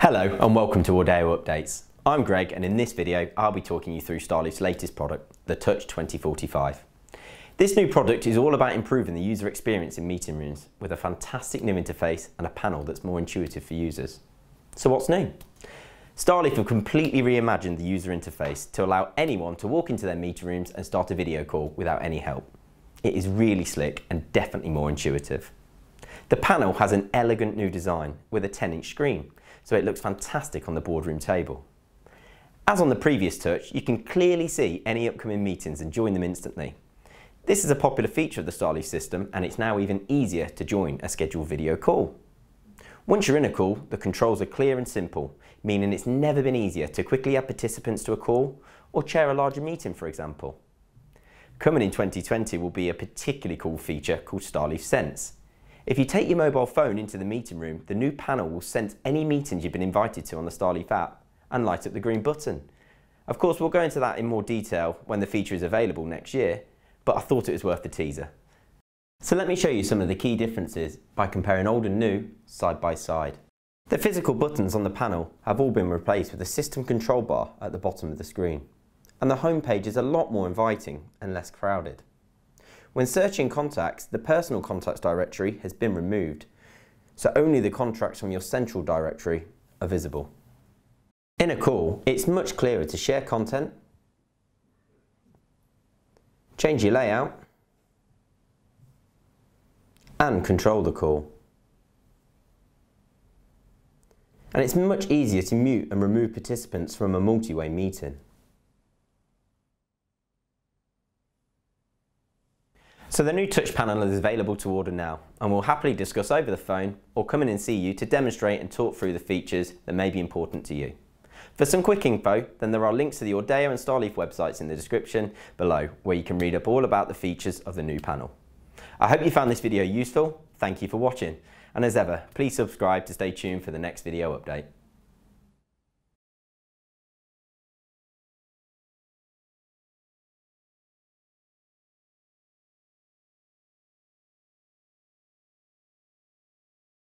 Hello and welcome to Audeo Updates. I'm Greg and in this video I'll be talking you through StarLeaf's latest product, the Touch 2045. This new product is all about improving the user experience in meeting rooms with a fantastic new interface and a panel that's more intuitive for users. So what's new? StarLeaf have completely reimagined the user interface to allow anyone to walk into their meeting rooms and start a video call without any help. It is really slick and definitely more intuitive. The panel has an elegant new design with a 10 inch screen so it looks fantastic on the boardroom table. As on the previous touch, you can clearly see any upcoming meetings and join them instantly. This is a popular feature of the StarLeaf system and it's now even easier to join a scheduled video call. Once you're in a call, the controls are clear and simple, meaning it's never been easier to quickly add participants to a call or chair a larger meeting, for example. Coming in 2020 will be a particularly cool feature called StarLeaf Sense. If you take your mobile phone into the meeting room, the new panel will sense any meetings you've been invited to on the StarLeaf app and light up the green button. Of course, we'll go into that in more detail when the feature is available next year, but I thought it was worth the teaser. So let me show you some of the key differences by comparing old and new side by side. The physical buttons on the panel have all been replaced with a system control bar at the bottom of the screen. And the home page is a lot more inviting and less crowded. When searching contacts, the personal contacts directory has been removed, so only the contacts from your central directory are visible. In a call, it's much clearer to share content, change your layout, and control the call. And it's much easier to mute and remove participants from a multi-way meeting. So the new touch panel is available to order now and we'll happily discuss over the phone or come in and see you to demonstrate and talk through the features that may be important to you. For some quick info, then there are links to the Audeo and StarLeaf websites in the description below where you can read up all about the features of the new panel. I hope you found this video useful, thank you for watching, and as ever, please subscribe to stay tuned for the next video update.